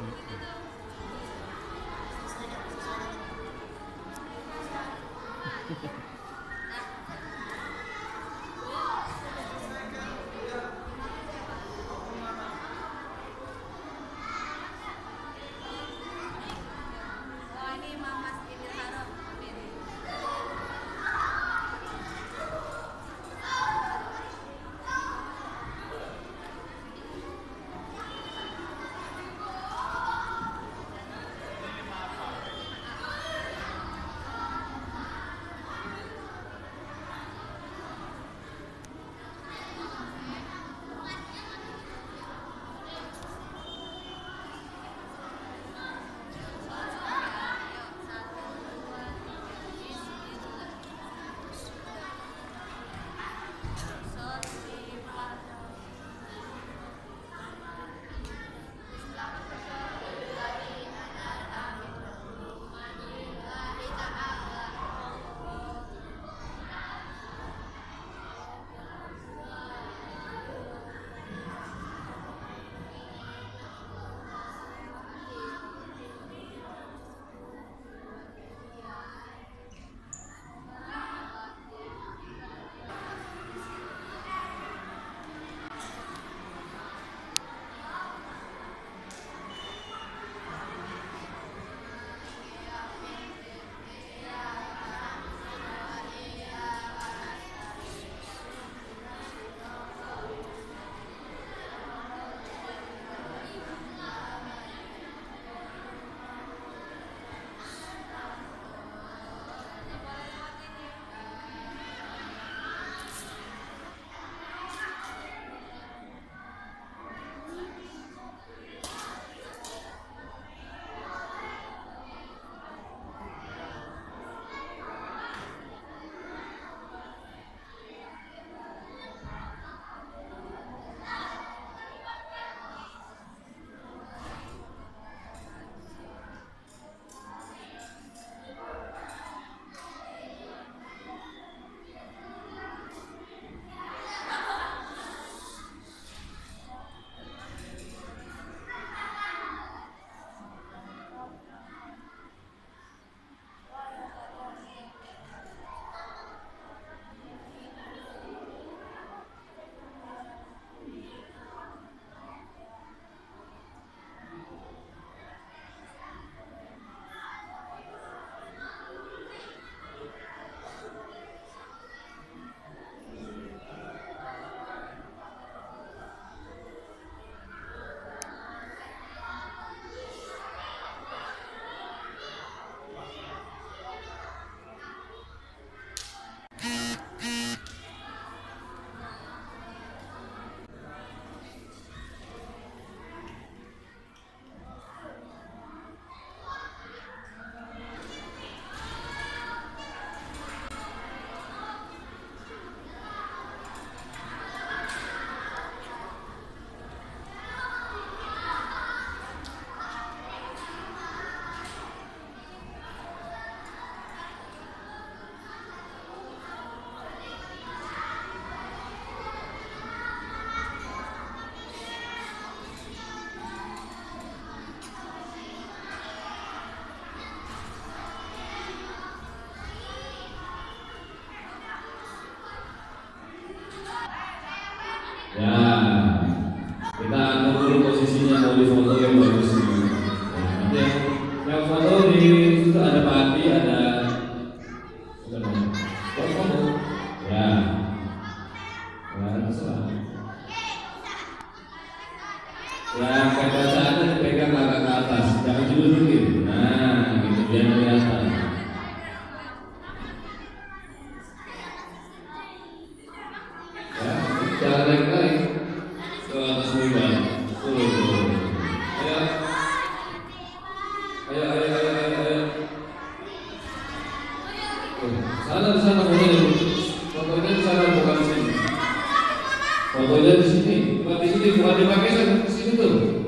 Wah oh, ini mama dulu posisinya mau di foto yang bagus. Nah, nanti yang, yang foto di situ ada Pak ada siapa namanya? Kok foto? Ya. Nah, terserah. Ya, kayak bacaannya dipegang agak ke atas, jangan dulu dikit. Nah, gitu biar kelihatan. Ya, jangan naik-naik ke atas mimbar. Tuh, tuh. Ayo. Ayo, ayo, ayo, ayo, ayo. Tuh, sana di sana fotonya. Fotonya di sana bukan di sini. Fotonya di sini, bukan di sini, bukan dipakai di sini tuh.